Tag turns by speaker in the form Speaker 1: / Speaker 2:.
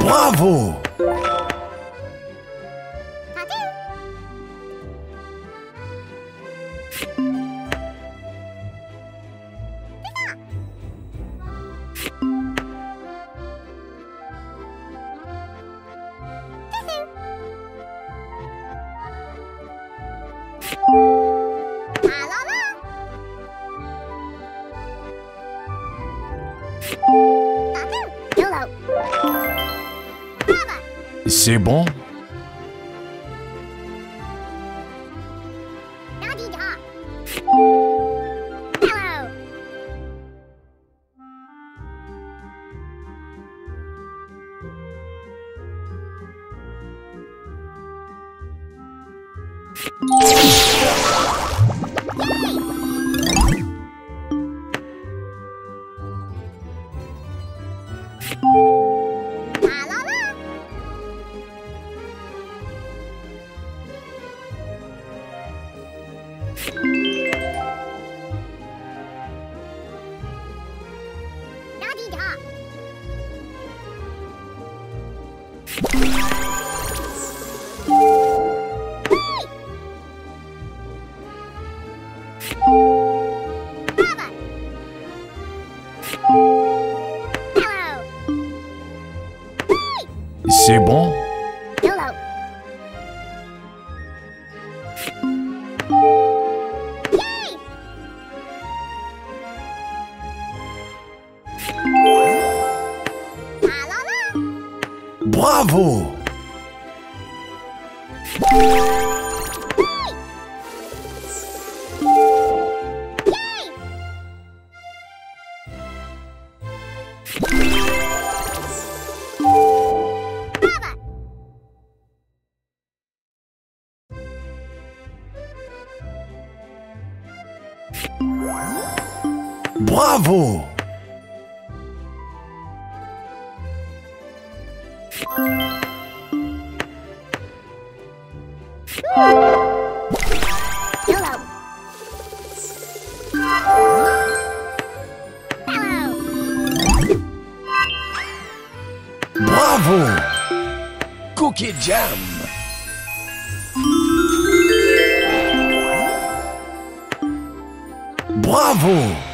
Speaker 1: Bravo! C'est bon Bye-bye. C'est bon. Bravo Bravo Bravo
Speaker 2: Cookie Jam.
Speaker 1: Bravo